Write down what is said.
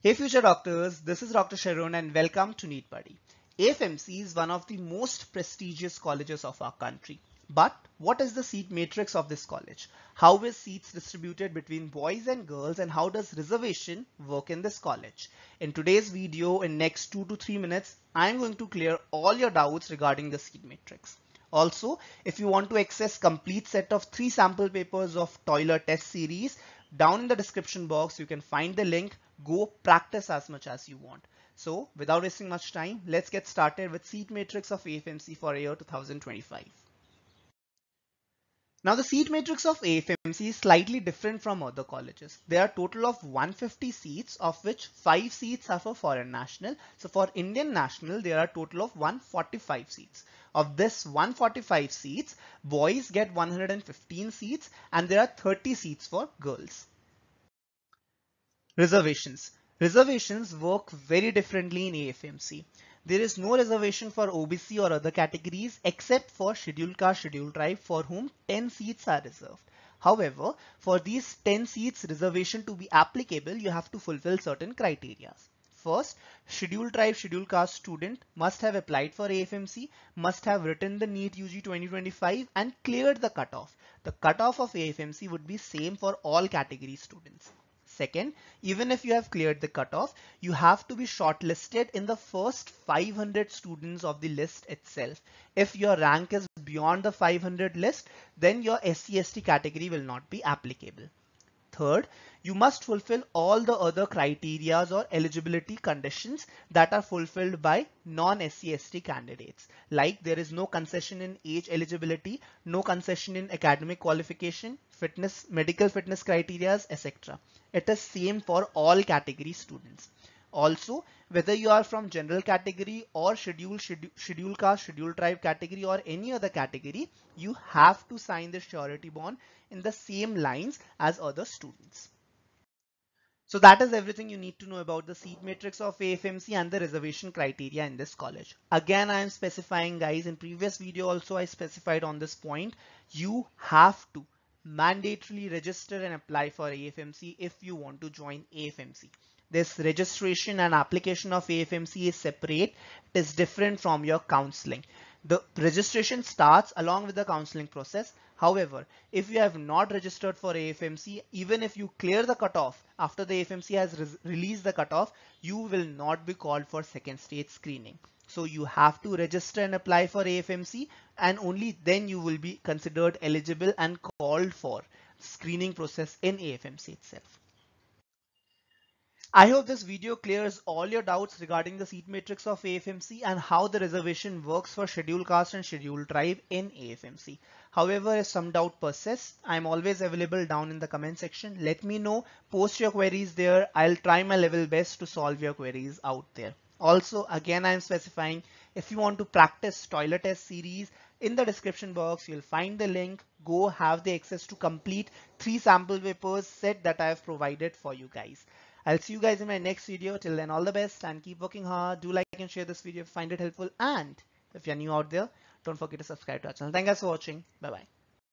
Hey future doctors, this is Dr. Sharun and welcome to NEET Buddy. AFMC is one of the most prestigious colleges of our country. But what is the seat matrix of this college? How is seats distributed between boys and girls and how does reservation work in this college? In today's video in next 2 to 3 minutes, I am going to clear all your doubts regarding the seat matrix. Also, if you want to access complete set of 3 sample papers of ToELR test series, down in the description box you can find the link go practice as much as you want so without wasting much time let's get started with seat matrix of AFMC for year 2025 now the seat matrix of AFMC is slightly different from other colleges. There are total of 150 seats of which 5 seats are for foreign national. So for Indian national there are total of 145 seats. Of this 145 seats, boys get 115 seats and there are 30 seats for girls. Reservations. Reservations work very differently in AFMC. There is no reservation for OBC or other categories except for scheduled caste, scheduled tribe for whom 10 seats are reserved. However, for these 10 seats reservation to be applicable, you have to fulfill certain criteria. First, scheduled tribe, scheduled caste student must have applied for AFMC, must have written the NEET UG 2025 and cleared the cutoff. The cutoff of AFMC would be same for all category students. Second, even if you have cleared the cutoff, you have to be shortlisted in the first 500 students of the list itself. If your rank is beyond the 500 list, then your SC/ST category will not be applicable. Third, you must fulfill all the other criterias or eligibility conditions that are fulfilled by non-SC/ST candidates. Like there is no concession in age eligibility, no concession in academic qualification, fitness, medical fitness criterias, etc. It is same for all category students. Also, whether you are from general category or schedule, schedule, schedule caste, schedule tribe category or any other category, you have to sign the surety bond in the same lines as other students. So that is everything you need to know about the seat matrix of AFMC and the reservation criteria in this college. Again, I am specifying guys in previous video also I specified on this point. You have to mandatorily register and apply for AFMC if you want to join AFMC. This registration and application of AFMC is separate. It is different from your counseling. The registration starts along with the counseling process. However, if you have not registered for AFMC, even if you clear the cutoff after the AFMC has re released the cutoff, you will not be called for second stage screening. So you have to register and apply for AFMC and only then you will be considered eligible and called for screening process in AFMC itself. I hope this video clears all your doubts regarding the seat matrix of AFMC and how the reservation works for scheduled caste and scheduled tribe in AFMC. However, if some doubt persists, I'm always available down in the comment section. Let me know, post your queries there. I'll try my level best to solve your queries out there. Also, again, I'm specifying if you want to practice ToELR test series in the description box, you'll find the link. Go have the access to complete three sample papers set that I have provided for you guys. I'll see you guys in my next video. Till then, all the best and keep working hard. Do like and share this video if you find it helpful. And if you're new out there, don't forget to subscribe to our channel. Thank you guys for watching. Bye bye.